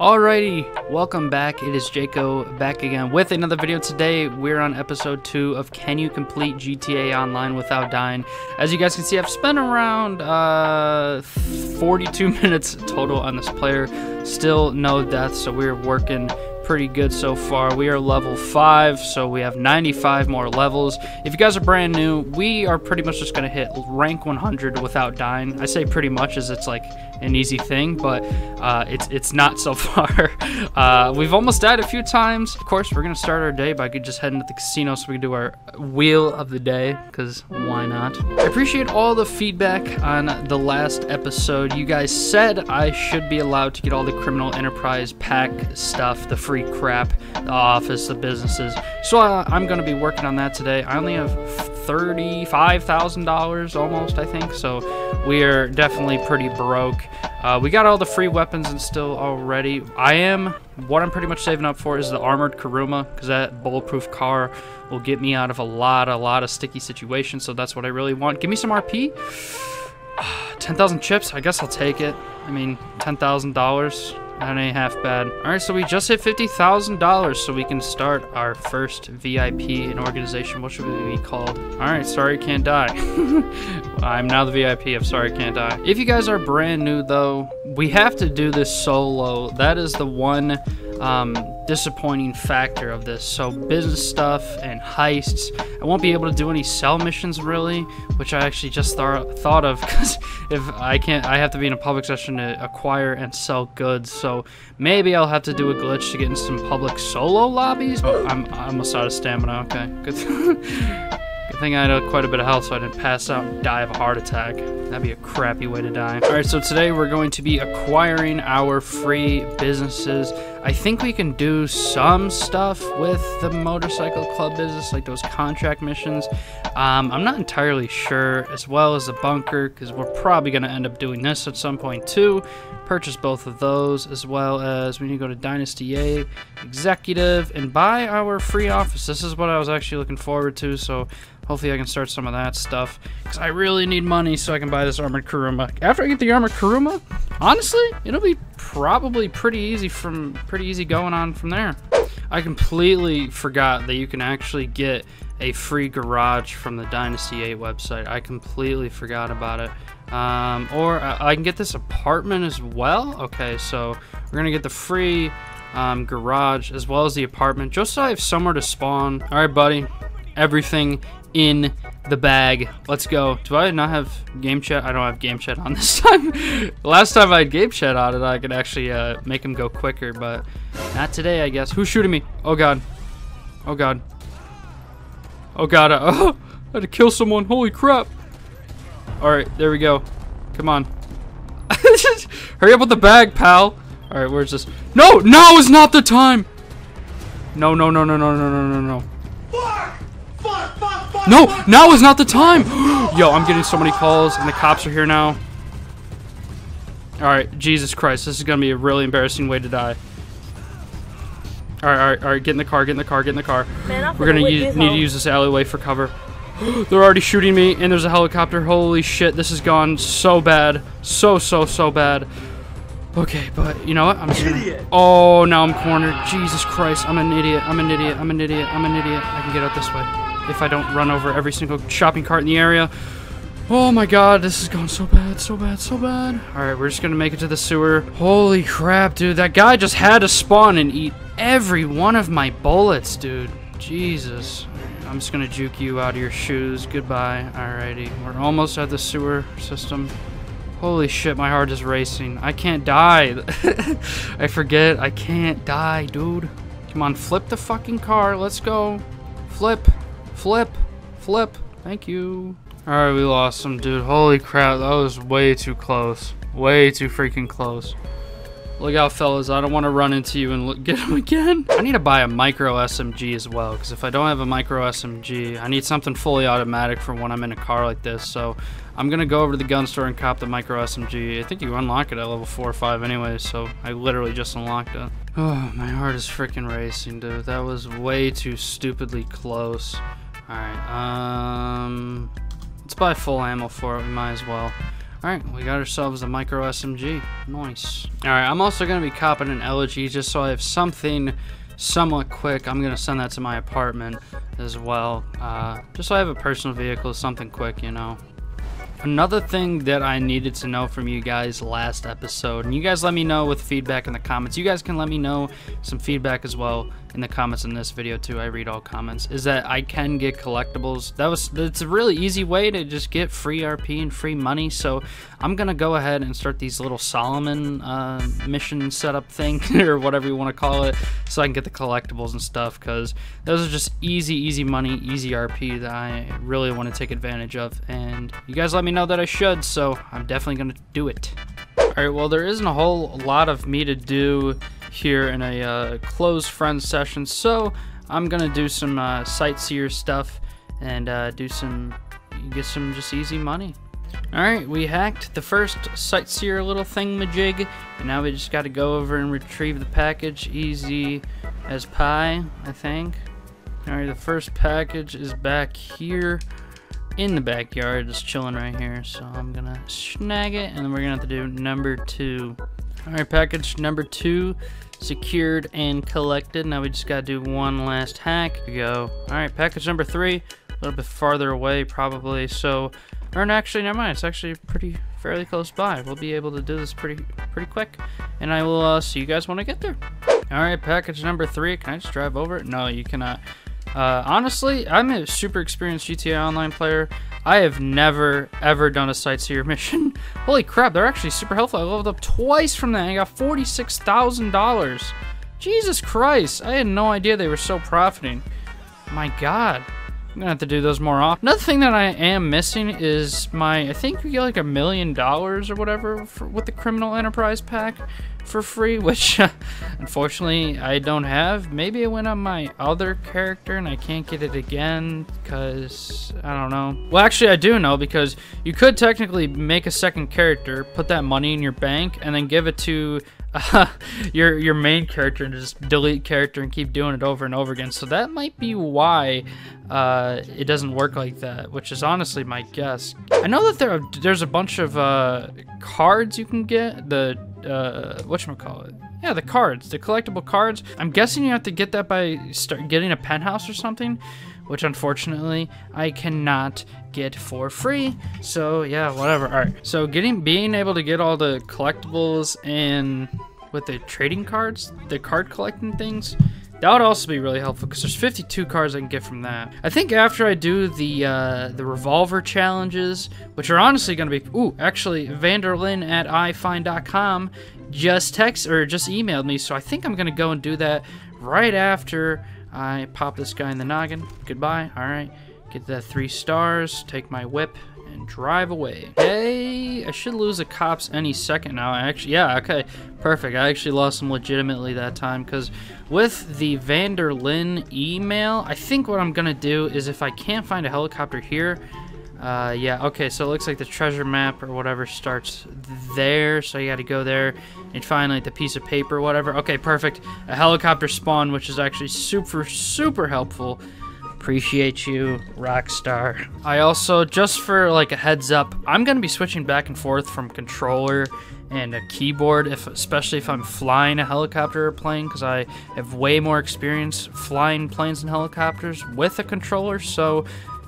Alrighty, welcome back. It is Jaco back again with another video. Today we're on episode 2 of Can You Complete GTA Online Without Dying. As you guys can see, I've spent around uh, 42 minutes total on this player. Still no death, so we're working pretty good so far. We are level 5, so we have 95 more levels. If you guys are brand new, we are pretty much just going to hit rank 100 without dying. I say pretty much as it's like an easy thing, but uh, it's it's not so far. Uh, we've almost died a few times. Of course, we're to start our day by just heading to the casino so we can do our wheel of the day, because why not? I appreciate all the feedback on the last episode. You guys said I should be allowed to get all the criminal enterprise pack stuff, the free crap, the office, the businesses. So uh, I'm to be working on that today. I only have $35,000 almost, I think. So we are definitely pretty broke. Uh, we got all the free weapons and still already. I am, what I'm pretty much saving up for is the armored Kuruma, because that bulletproof car will get me out of a lot, a lot of sticky situations. So that's what I really want. Give me some RP. 10,000 chips, I guess I'll take it. I mean, $10,000. That ain't half bad. Alright, so we just hit $50,000 so we can start our first VIP in organization. What should we be called? Alright, sorry can't die. I'm now the VIP of Sorry Can't Die. If you guys are brand new though, we have to do this solo. That is the one um, disappointing factor of this. So business stuff and heists. I won't be able to do any sell missions really, which I actually just th thought of because if I can't, I have to be in a public session to acquire and sell goods. So maybe I'll have to do a glitch to get in some public solo lobbies. Oh, I'm almost out of stamina. Okay, good. Good think I had quite a bit of health so I didn't pass out and die of a heart attack. That'd be a crappy way to die. Alright, so today we're going to be acquiring our free businesses. I think we can do some stuff with the motorcycle club business, like those contract missions. Um, I'm not entirely sure, as well as the bunker, because we're probably going to end up doing this at some point too. Purchase both of those, as well as we need to go to Dynasty 8, Executive, and buy our free office. This is what I was actually looking forward to, so hopefully I can start some of that stuff. Because I really need money so I can buy this Armored Kuruma. After I get the Armored Kuruma, honestly, it'll be probably pretty easy from pretty easy going on from there. I completely forgot that you can actually get a free garage from the Dynasty 8 website. I completely forgot about it. Um, or I can get this apartment as well. Okay, so we're gonna get the free um, garage as well as the apartment, just so I have somewhere to spawn. All right, buddy. Everything in the bag. Let's go. Do I not have game chat? I don't have game chat on this time. Last time I had game chat on it, I could actually uh, make him go quicker, but not today, I guess. Who's shooting me? Oh, God. Oh, God. Oh, God. Uh, oh, I had to kill someone. Holy crap. All right, there we go. Come on. Hurry up with the bag, pal. All right, where's this? No, now is not the time. No, no, no, no, no, no, no, no, no. No, now is not the time. Yo, I'm getting so many calls, and the cops are here now. All right, Jesus Christ, this is gonna be a really embarrassing way to die. All right, all right, all right, get in the car, get in the car, get in the car. Man, We're gonna need to use this alleyway for cover. They're already shooting me, and there's a helicopter. Holy shit, this has gone so bad, so so so bad. Okay, but you know what? I'm just gonna... Oh, now I'm cornered. Jesus Christ, I'm an idiot. I'm an idiot. I'm an idiot. I'm an idiot. I can get out this way if I don't run over every single shopping cart in the area. Oh my god, this is going so bad, so bad, so bad. Alright, we're just gonna make it to the sewer. Holy crap, dude. That guy just had to spawn and eat every one of my bullets, dude. Jesus. I'm just gonna juke you out of your shoes. Goodbye. Alrighty. We're almost at the sewer system. Holy shit, my heart is racing. I can't die. I forget. I can't die, dude. Come on, flip the fucking car. Let's go. Flip. Flip! Flip! Thank you. Alright, we lost him, dude. Holy crap, that was way too close. Way too freaking close. Look out, fellas. I don't want to run into you and get him again. I need to buy a micro SMG as well, because if I don't have a micro SMG, I need something fully automatic for when I'm in a car like this. So I'm going to go over to the gun store and cop the micro SMG. I think you unlock it at level 4 or 5 anyway, so I literally just unlocked it. Oh, my heart is freaking racing, dude. That was way too stupidly close. Alright, um... Let's buy full ammo for it, we might as well. Alright, we got ourselves a micro SMG. Nice. Alright, I'm also going to be copping an elegy just so I have something somewhat quick. I'm going to send that to my apartment as well. Uh, just so I have a personal vehicle, something quick, you know. Another thing that I needed to know from you guys last episode, and you guys let me know with feedback in the comments. You guys can let me know some feedback as well in the comments in this video too. I read all comments. Is that I can get collectibles. That was it's a really easy way to just get free RP and free money. So I'm gonna go ahead and start these little Solomon uh, mission setup thing or whatever you want to call it, so I can get the collectibles and stuff. Because those are just easy, easy money, easy RP that I really want to take advantage of. And you guys let me know that I should, so I'm definitely gonna do it. Alright, well there isn't a whole lot of me to do here in a uh, closed friend session. So I'm gonna do some uh, sightseer stuff and uh, do some get some just easy money. All right, we hacked the first sightseer little thing majig, and now we just got to go over and retrieve the package. Easy as pie, I think. All right, the first package is back here in the backyard, just chilling right here. So I'm gonna snag it, and then we're gonna have to do number two. All right, package number two secured and collected. Now we just gotta do one last hack. We go. All right, package number three, a little bit farther away probably. So, or actually, never mind. It's actually pretty fairly close by. We'll be able to do this pretty pretty quick, and I will uh, see you guys when I get there. All right, package number three. Can I just drive over it? No, you cannot. Uh, honestly, I'm a super experienced GTA Online player. I have never, ever done a sightseer mission. Holy crap, they're actually super helpful. I leveled up twice from that I got $46,000. Jesus Christ, I had no idea they were so profiting. My god. I'm gonna have to do those more often. Another thing that I am missing is my, I think we get like a million dollars or whatever for, with the Criminal Enterprise pack for free, which uh, unfortunately I don't have. Maybe it went on my other character and I can't get it again because I don't know. Well, actually I do know because you could technically make a second character, put that money in your bank, and then give it to your your main character and just delete character and keep doing it over and over again. So that might be why uh, it doesn't work like that, which is honestly my guess. I know that there are, there's a bunch of uh, cards you can get. The uh, whatchamacallit? Yeah, the cards, the collectible cards. I'm guessing you have to get that by start getting a penthouse or something, which unfortunately I cannot get for free. So yeah, whatever. All right. So getting being able to get all the collectibles and with the trading cards, the card collecting things, that would also be really helpful because there's 52 cards I can get from that. I think after I do the uh, the revolver challenges, which are honestly going to be, ooh, actually, Vanderlyn at eyefind.com just text or just emailed me, so I think I'm going to go and do that right after I pop this guy in the noggin. Goodbye. All right. Get that three stars, take my whip, and drive away. Hey, I should lose the cops any second now. I actually, yeah, okay, perfect. I actually lost them legitimately that time because with the Vanderlyn email, I think what I'm gonna do is if I can't find a helicopter here, uh, yeah, okay, so it looks like the treasure map or whatever starts there, so you gotta go there and find like the piece of paper whatever. Okay, perfect. A helicopter spawn, which is actually super, super helpful. Appreciate you, Rockstar. I also, just for like a heads up, I'm gonna be switching back and forth from controller and a keyboard, if especially if I'm flying a helicopter or plane, because I have way more experience flying planes and helicopters with a controller. So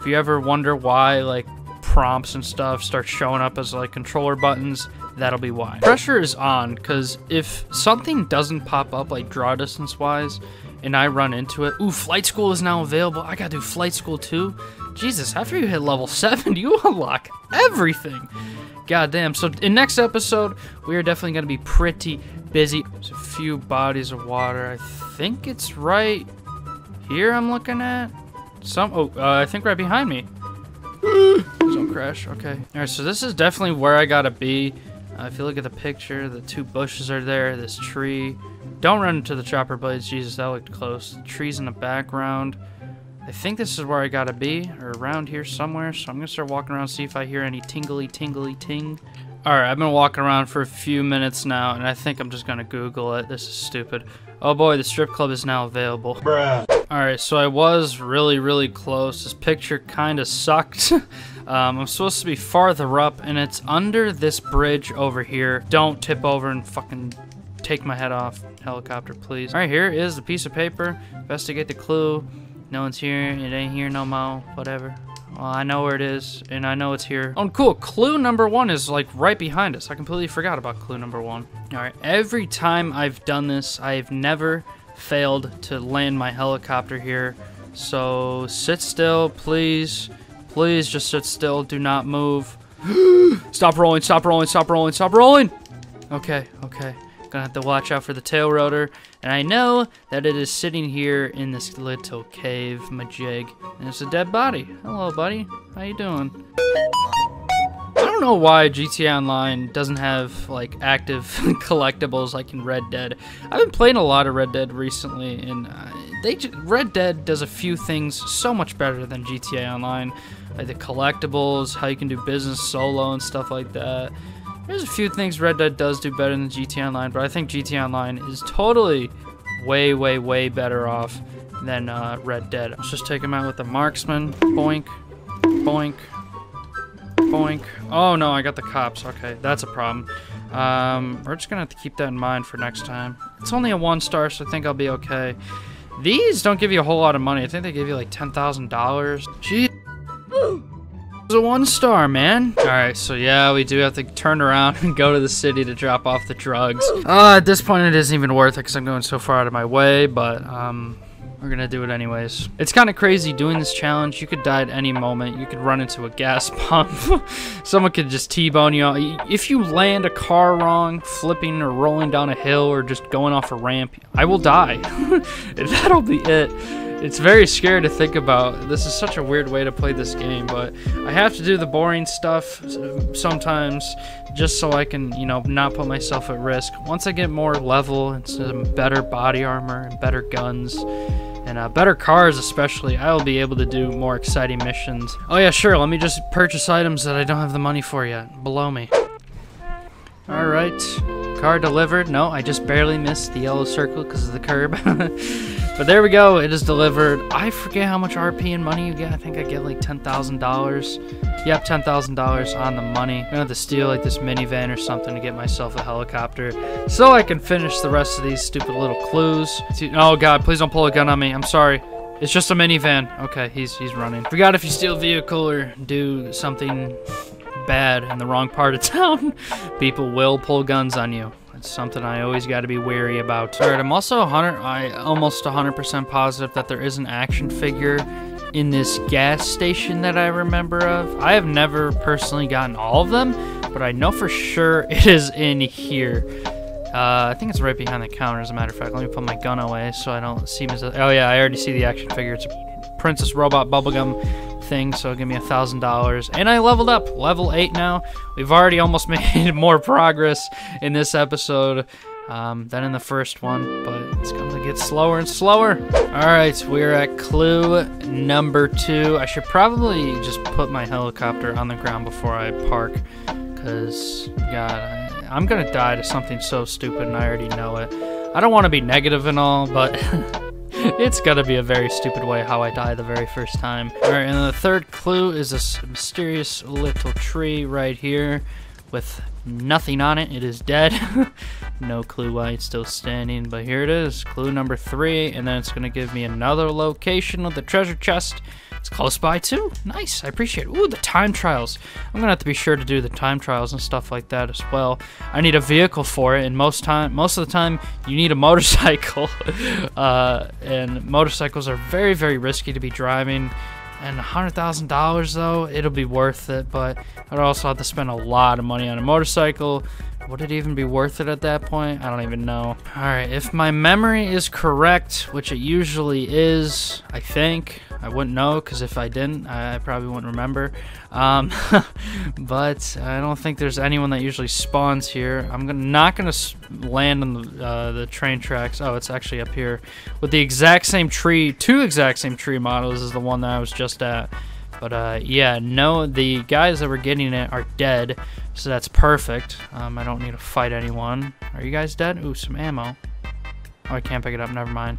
if you ever wonder why like prompts and stuff start showing up as like controller buttons, that'll be why. Pressure is on, because if something doesn't pop up like draw distance wise, and I run into it. Ooh, flight school is now available. I gotta do flight school too. Jesus, after you hit level 7, you unlock everything. God damn. So in next episode, we are definitely gonna be pretty busy. There's a few bodies of water. I think it's right here I'm looking at. Some, oh, uh, I think right behind me. Don't crash, okay. All right, so this is definitely where I gotta be. Uh, if you look at the picture, the two bushes are there, this tree. Don't run into the chopper blades. Jesus, that looked close. trees in the background. I think this is where I gotta be, or around here somewhere. So I'm gonna start walking around, see if I hear any tingly, tingly, ting. Alright, I've been walking around for a few minutes now, and I think I'm just gonna Google it. This is stupid. Oh boy, the strip club is now available. Bruh. Alright, so I was really, really close. This picture kind of sucked. um, I'm supposed to be farther up, and it's under this bridge over here. Don't tip over and fucking take my head off. Helicopter, please. Alright, here is the piece of paper. Investigate the clue. No one's here. It ain't here no more. Whatever. Well, I know where it is, and I know it's here. Oh, cool. Clue number one is, like, right behind us. I completely forgot about clue number one. Alright, every time I've done this, I've never failed to land my helicopter here. So sit still, please. Please just sit still. Do not move. stop rolling, stop rolling, stop rolling, stop rolling. Okay, okay. Gonna have to watch out for the tail rotor. And I know that it is sitting here in this little cave, majig. And it's a dead body. Hello, buddy. How you doing? I don't know why GTA Online doesn't have like active collectibles like in Red Dead. I've been playing a lot of Red Dead recently, and uh, they Red Dead does a few things so much better than GTA Online, like the collectibles, how you can do business solo and stuff like that. There's a few things Red Dead does do better than GTA Online, but I think GTA Online is totally way, way, way better off than uh, Red Dead. Let's just take him out with the marksman. Boink, boink. Boink. Oh no, I got the cops. Okay, that's a problem. Um, we're just gonna have to keep that in mind for next time. It's only a one star, so I think I'll be okay. These don't give you a whole lot of money. I think they give you like $10,000. Gee. It's a one star, man. Alright, so yeah, we do have to turn around and go to the city to drop off the drugs. Uh, at this point, it isn't even worth it because I'm going so far out of my way, but, um, we're gonna do it anyways. It's kind of crazy doing this challenge. You could die at any moment. You could run into a gas pump. Someone could just T-bone you. If you land a car wrong, flipping or rolling down a hill or just going off a ramp, I will die. That'll be it. It's very scary to think about. This is such a weird way to play this game, but I have to do the boring stuff sometimes just so I can, you know, not put myself at risk. Once I get more level and some better body armor and better guns, and uh, better cars especially, I will be able to do more exciting missions. Oh yeah, sure, let me just purchase items that I don't have the money for yet. Below me. Alright, car delivered. No, I just barely missed the yellow circle because of the curb. but there we go, it is delivered. I forget how much RP and money you get. I think I get like $10,000. Yep, $10,000 on the money. I'm gonna have to steal like this minivan or something to get myself a helicopter so I can finish the rest of these stupid little clues. Oh god, please don't pull a gun on me. I'm sorry. It's just a minivan. Okay, he's he's running. Forgot if you steal a vehicle or do something bad in the wrong part of town, people will pull guns on you. It's something I always got to be wary about. Alright, I'm also 100, I almost 100% positive that there is an action figure in this gas station that I remember of. I have never personally gotten all of them, but I know for sure it is in here. Uh, I think it's right behind the counter, as a matter of fact. Let me put my gun away so I don't seem as... Oh, yeah, I already see the action figure. It's a Princess Robot Bubblegum thing, so give me a thousand dollars. And I leveled up, level eight now. We've already almost made more progress in this episode um, than in the first one, but it's going to get slower and slower. All right, we're at clue number two. I should probably just put my helicopter on the ground before I park, because God, I'm gonna die to something so stupid, and I already know it. I don't want to be negative and all, but. it's gotta be a very stupid way how I die the very first time. Alright, and the third clue is this mysterious little tree right here with nothing on it. It is dead. no clue why it's still standing, but here it is. Clue number three, and then it's gonna give me another location with the treasure chest. It's close by too. Nice, I appreciate it. Ooh, the time trials. I'm gonna have to be sure to do the time trials and stuff like that as well. I need a vehicle for it, and most time, most of the time, you need a motorcycle. uh, and motorcycles are very, very risky to be driving. And $100,000 though, it'll be worth it, but I'd also have to spend a lot of money on a motorcycle. Would it even be worth it at that point? I don't even know. Alright, if my memory is correct, which it usually is, I think, I wouldn't know because if I didn't, I probably wouldn't remember. Um, but I don't think there's anyone that usually spawns here. I'm gonna, not going to land on the, uh, the train tracks. Oh, it's actually up here. With the exact same tree, two exact same tree models is the one that I was just at. But uh, yeah, no, the guys that were getting it are dead, so that's perfect. Um, I don't need to fight anyone. Are you guys dead? Ooh, some ammo. Oh, I can't pick it up, never mind.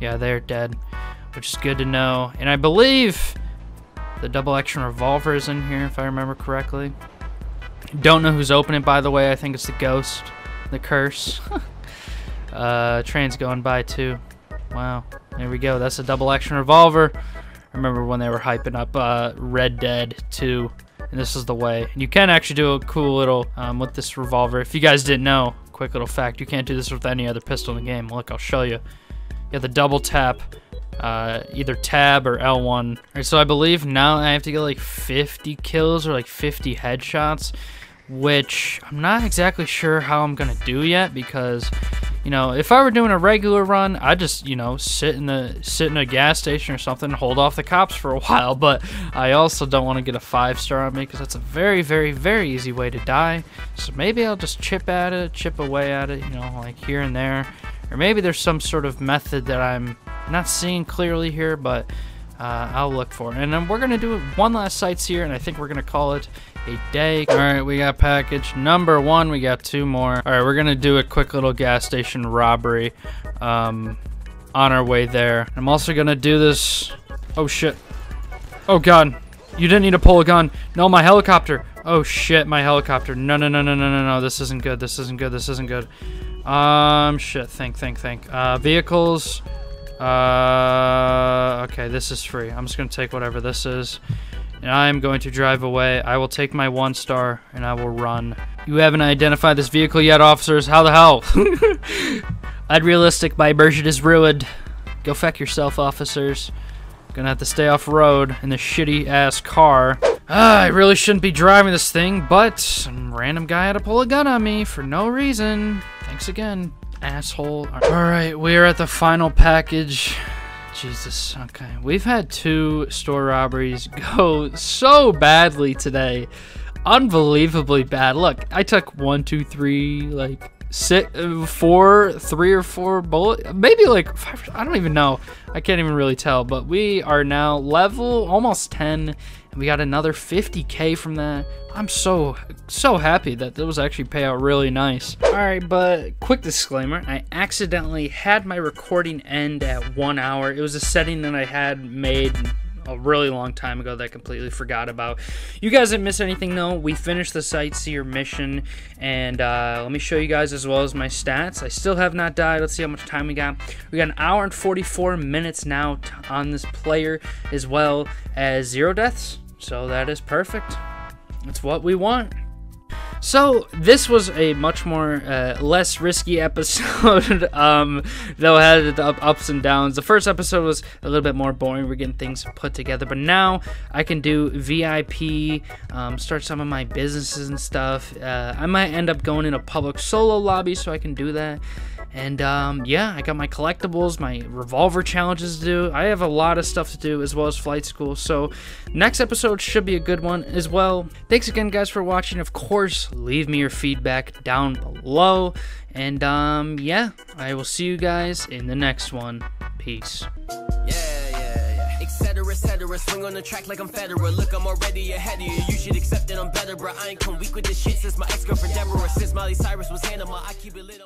Yeah, they're dead. which is good to know. And I believe the double action revolver is in here, if I remember correctly. Don't know who's opening, it, by the way. I think it's the ghost, the curse. uh, train's going by too. Wow, there we go. That's a double action revolver. I remember when they were hyping up uh, Red Dead 2, and this is the way. And you can actually do a cool little um, with this revolver. If you guys didn't know, quick little fact, you can't do this with any other pistol in the game. Look, I'll show you. You have the double tap uh, either tab or L1. Right, so I believe now I have to get like 50 kills or like 50 headshots, which I'm not exactly sure how I'm gonna do yet because, you know, if I were doing a regular run, I'd just, you know, sit in the sit in a gas station or something, hold off the cops for a while. But I also don't want to get a five star on me because that's a very, very, very easy way to die. So maybe I'll just chip at it, chip away at it, you know, like here and there. Or maybe there's some sort of method that I'm not seeing clearly here, but uh, I'll look for it. And then we're going to do one last sightseer, and I think we're going to call it a day. All right, we got package number one. We got two more. All right, we're to do a quick little gas station robbery um, on our way there. I'm also to do this. Oh, shit. Oh, God. You didn't need to pull a gun. No, my helicopter. Oh, shit, my helicopter. No, no, no, no, no, no, no. This isn't good. This isn't good. This isn't good. Um, shit. Think, think, think. Uh, vehicles. Uh, okay, this is free. I'm just to take whatever this is. And I am going to drive away. I will take my one star and I will run. You haven't identified this vehicle yet, officers. How the hell? I'd realistic. My immersion is ruined. Go feck yourself, officers. Gonna have to stay off road in this shitty ass car. Ah, I really shouldn't be driving this thing, but some random guy had to pull a gun on me for no reason. Thanks again, asshole. Alright, we're at the final package. Jesus, okay. We've had two store robberies go so badly today. Unbelievably bad. Look, I took one, two, three, like six, four, three or four bullet, maybe like five, I don't even know. I can't even really tell. But we are now level almost 10, and we got another 50k from that. I'm so so happy that those actually pay out really nice. All right, but quick disclaimer: I accidentally had my recording end at one hour. It was a setting that I had made a really long time ago that I completely forgot about. You guys didn't miss anything though. We finished the sightseer mission, and uh, let me show you guys as well as my stats. I still have not died. Let's see how much time we got. We got an hour and 44 minutes now on this player, as well as zero deaths. So that is perfect. That's what we want. So this was a much more uh, less risky episode, um, though it had the ups and downs. The first episode was a little bit more boring. We're getting things put together, but now I can do VIP, um, start some of my businesses and stuff. Uh, I might end up going in a public solo lobby, so I can do that. And um, yeah, I got my collectibles, my revolver challenges to do. I have a lot of stuff to do as well as flight school. So next episode should be a good one as well. Thanks again, guys, for watching. Of course, leave me your feedback down below. And um, yeah, I will see you guys in the next one. Peace. Yeah. Swing on the track like I'm Federer. Look, I'm already ahead of you. You should accept that I'm better, bro. I ain't come weak with this shit since my ex girlfriend Deborah. Since Miley Cyrus was I keep it lit.